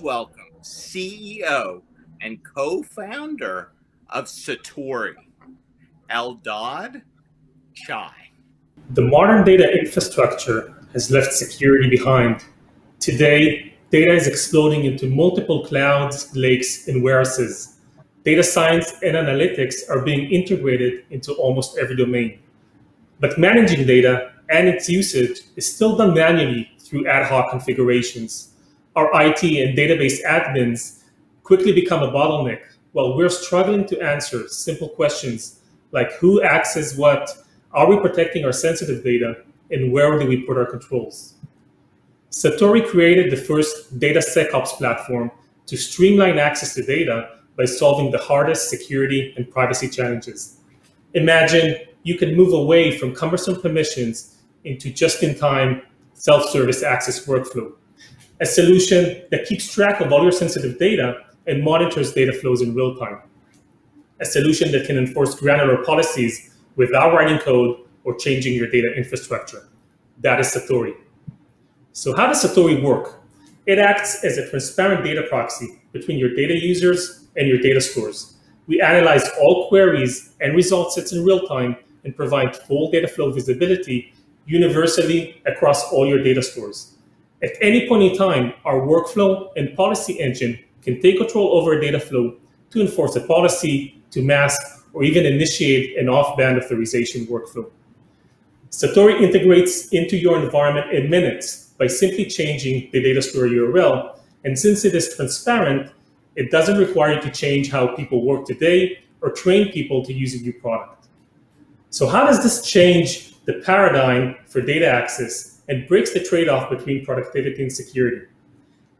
welcome CEO and co founder of Satori, Eldad Chai. The modern data infrastructure has left security behind. Today, data is exploding into multiple clouds, lakes, and warehouses. Data science and analytics are being integrated into almost every domain. But managing data and its usage is still done manually through ad hoc configurations. Our IT and database admins quickly become a bottleneck while we're struggling to answer simple questions like who accesses what, are we protecting our sensitive data, and where do we put our controls? Satori created the first DataSecOps platform to streamline access to data by solving the hardest security and privacy challenges. Imagine you can move away from cumbersome permissions into just-in-time self-service access workflow, a solution that keeps track of all your sensitive data and monitors data flows in real time, a solution that can enforce granular policies without writing code or changing your data infrastructure. That is Satori. So how does Satori work? It acts as a transparent data proxy between your data users and your data stores. We analyze all queries and result sets in real time and provide full data flow visibility universally across all your data stores. At any point in time, our workflow and policy engine can take control over a data flow to enforce a policy, to mask, or even initiate an off-band authorization workflow. Satori integrates into your environment in minutes by simply changing the data store URL. And since it is transparent, it doesn't require you to change how people work today or train people to use a new product. So how does this change the paradigm for data access and breaks the trade-off between productivity and security?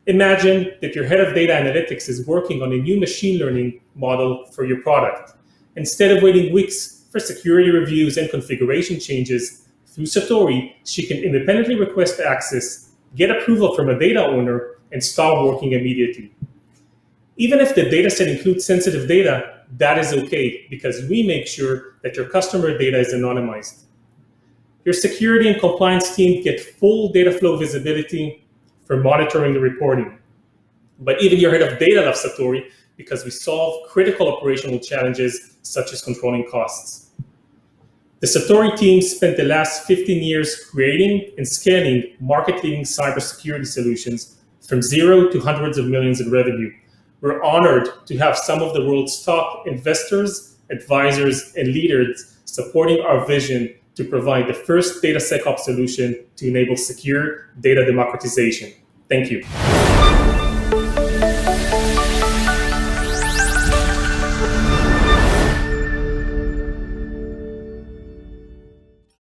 Imagine that your head of data analytics is working on a new machine learning model for your product. Instead of waiting weeks for security reviews and configuration changes, through Satori, she can independently request access, get approval from a data owner, and start working immediately. Even if the dataset includes sensitive data, that is okay because we make sure that your customer data is anonymized. Your security and compliance team get full data flow visibility for monitoring and reporting. But even your head of data loves Satori because we solve critical operational challenges such as controlling costs. The Satori team spent the last 15 years creating and scaling market-leading cybersecurity solutions from zero to hundreds of millions in revenue. We're honored to have some of the world's top investors, advisors, and leaders supporting our vision to provide the first data DataSecOps solution to enable secure data democratization. Thank you.